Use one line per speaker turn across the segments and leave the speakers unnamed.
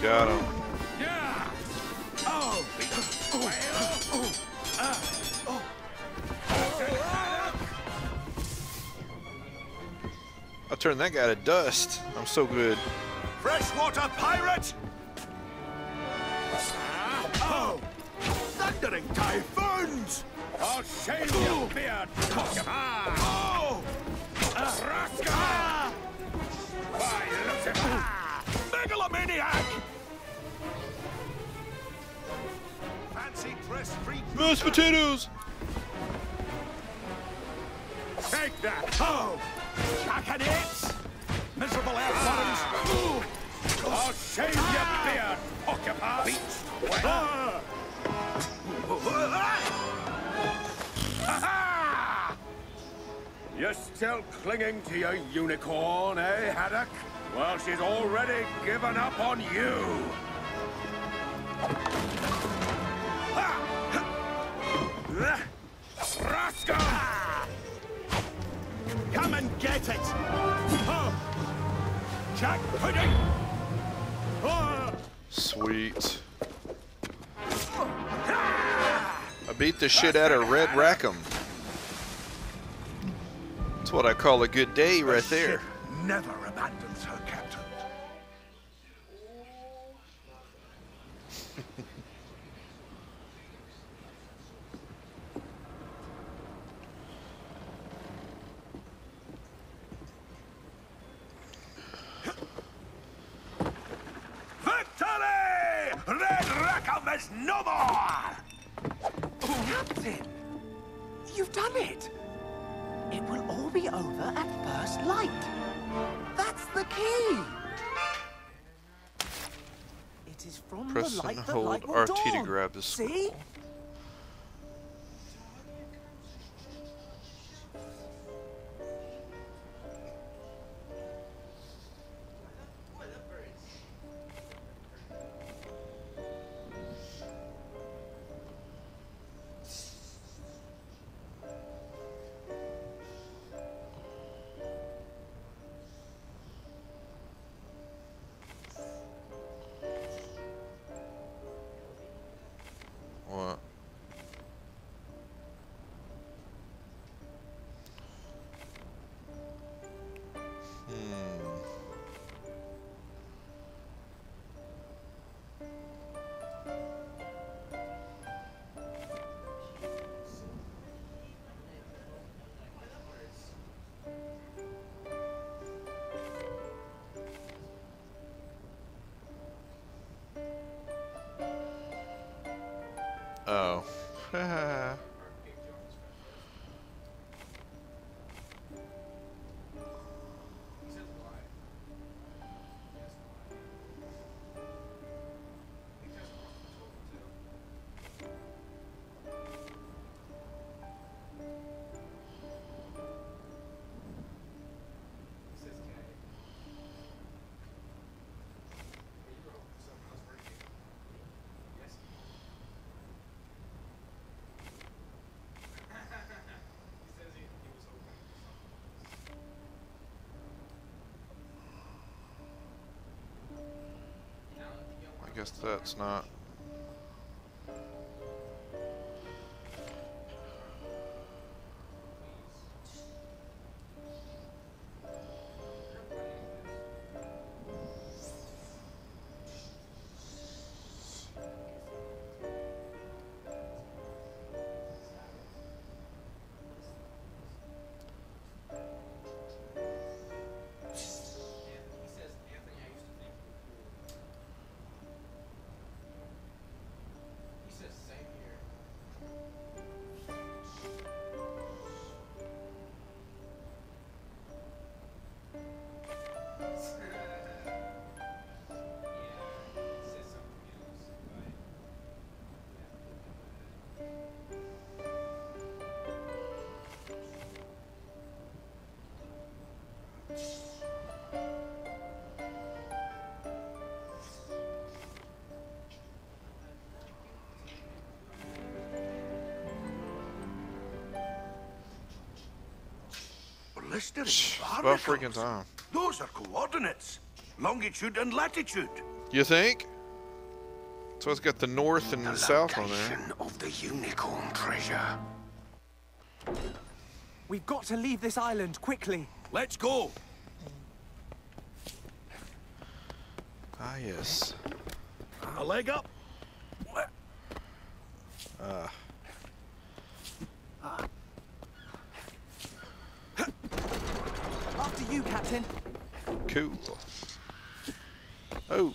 Got him.
Yeah. Oh. Well.
I turned that guy to dust. I'm so good.
Freshwater pirate. Oh. Thundering typhoons. I'll shave your beard. Oh. Megalomaniac. Fancy dress free.
Mashed potatoes!
Take that! Oh! Jackanapes! Miserable airborns! Ooh! I'll shave your beard, porcupine! Ha-ha! You're still clinging to your unicorn, eh, Haddock? Well, she's already given up on you! Rascal! Come and get it! Oh. Jack Pudding! Oh.
Sweet. I beat the shit out of Red Rackham. That's what I call a good day right there.
Never Rackham no more!
Captain! You've done it! It will all be over at first light. That's the key! It is from
Press
the light
and hold
light
RT to grab the
See?
scroll. What? Oh. guess that's not.
Blistering
About freaking time.
Those are coordinates. Longitude and latitude.
You think?
So it's got the north and the south on there.
Location of the unicorn treasure.
We've got to leave this island quickly.
Let's go.
Ah, yes.
A leg up.
After you, Captain.
Cool. Oh.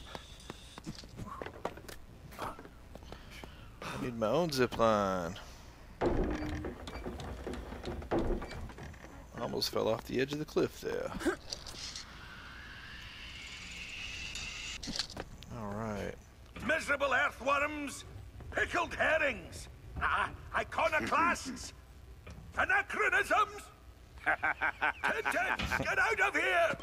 I need my own zip line. Almost fell off the edge of the cliff there. Alright.
Miserable earthworms. Pickled herrings. Ah, iconoclasts. Anachronisms. Tintin, get out of here.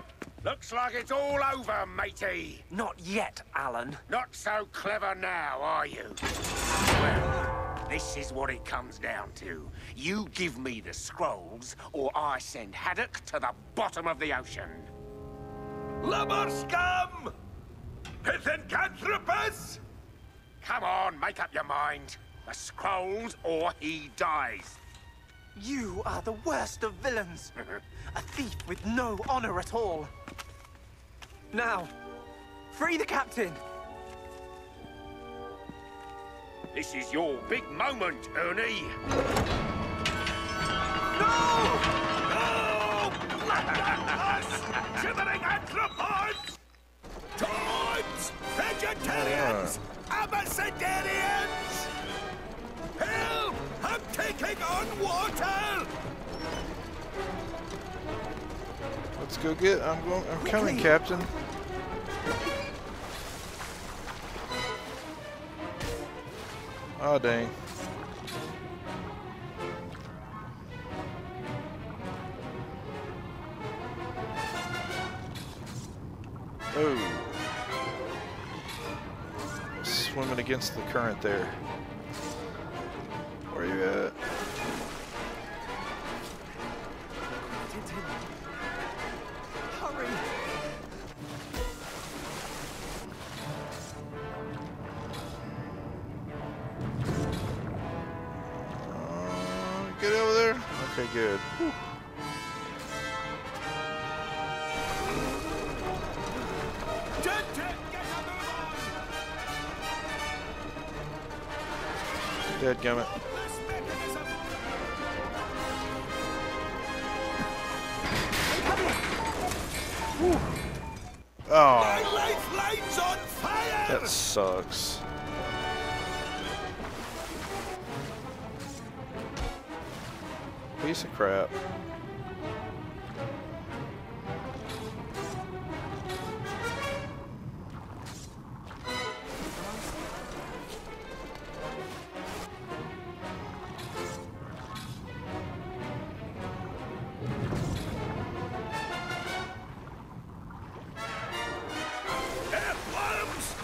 Looks like it's all over, matey.
Not yet, Allan.
Not so clever now, are you? Well, this is what it comes down to. You give me the scrolls, or I send Haddock to the bottom of the ocean. Lubber scum! Pithecanthropus! Come on, make up your mind. The scrolls, or he dies.
You are the worst of villains. A thief with no honor at all. Now, free the captain.
This is your big moment, Ernie.
No!
No! Us! Shivering anthropods! Toads! Vegetarians! Ah. Abecedarians! Help! Taking on water!
Let's go get I'm going I'm coming, Captain. Oh dang. Oh. Swimming against the current there. Okay, good. Whew. Dead gummit. Oh, that sucks. Piece of crap.
Earthworms!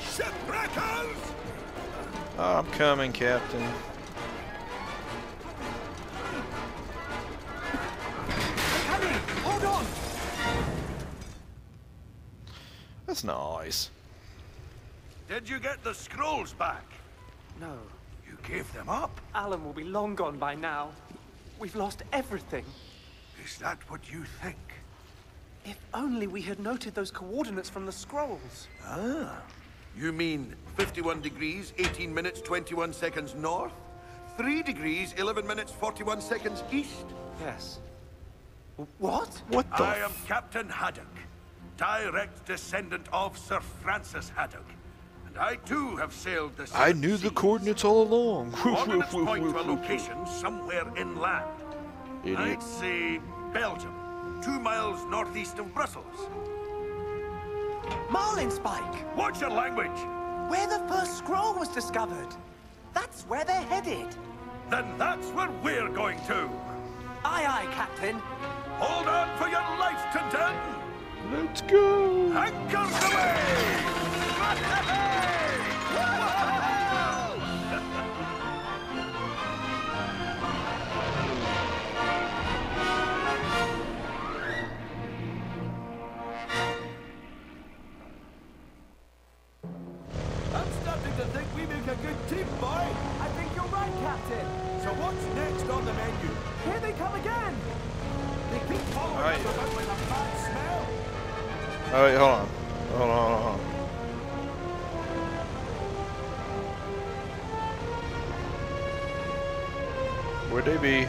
Shipwreckers!
I'm coming, Captain.
Get the scrolls back?
No.
You gave them up?
Allan will be long gone by now. We've lost everything.
Is that what you think?
If only we had noted those coordinates from the scrolls.
Ah. You mean 51 degrees, 18 minutes, 21 seconds north? 3 degrees, 11 minutes, 41 seconds east?
Yes. What?
What the?
I am Captain Haddock, direct descendant of Sir Francis Haddock. And I too have sailed the
I
seven
knew the coordinates all along.
Coordinates point to a location somewhere inland.
Idiot.
I'd say Belgium, two miles northeast of Brussels.
Marlinspike!
Watch your language.
Where the first scroll was discovered. That's where they're headed.
Then that's where we're going to.
Aye, aye, Captain.
Hold on for your life, Tintin.
Let's go.
Anchors away! Beginning to think we make a good team, boy.
I think you're right, Captain.
So what's next on the menu?
Here they come again.
They keep following
Right.
us about like a bad smell.
Wait, hold on. Hold on, hold on. Where'd they be?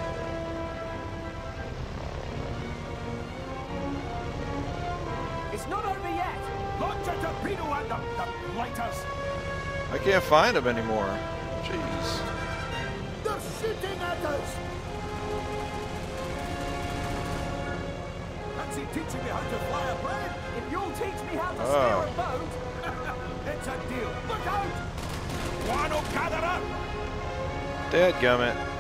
It's not over yet.
Launch a torpedo at them, the blighters.
I can't find them anymore. Jeez.
They're shooting at us. Fancy teaching me how to fly a plane?
If you'll teach me how to
Oh.
steer a boat,
it's a deal. Look out! One gather up.
Dadgummit.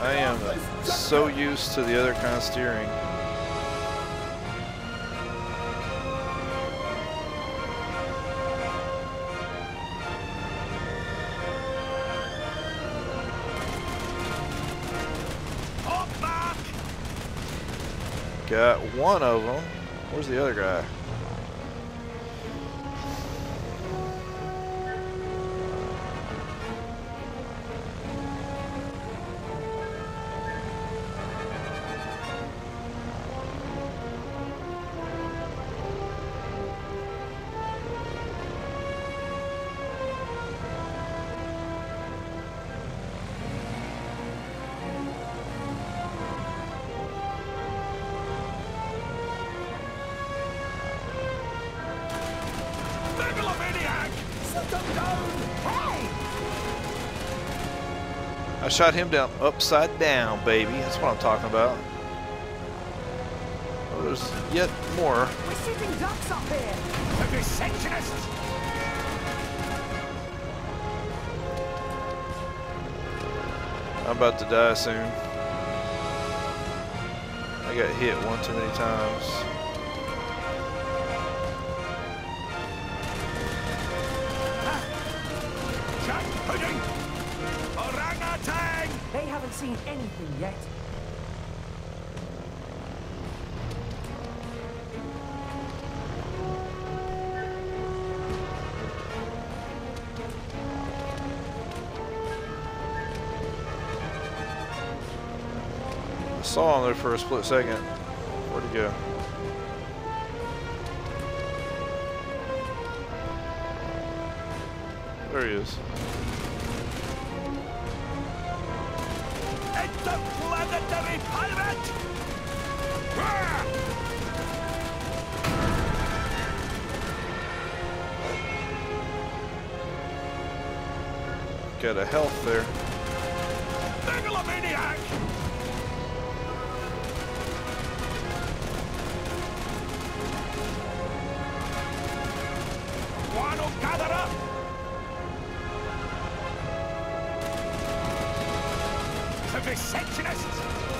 I am so used to the other kind of steering. Got one of them. Where's the other guy? Shot him down upside down, baby. That's what I'm talking about. Oh, there's yet more.
We're shooting ducks up here.
The!
I'm about to die soon. I got hit one too many times.
Jack Pudding! Orangutan!
They haven't seen anything yet.
I saw him there for a split second. Where'd he go? There he is.
Interplanetary pirate!
Got a health there.
Megalomaniac! One gather
Receptionists!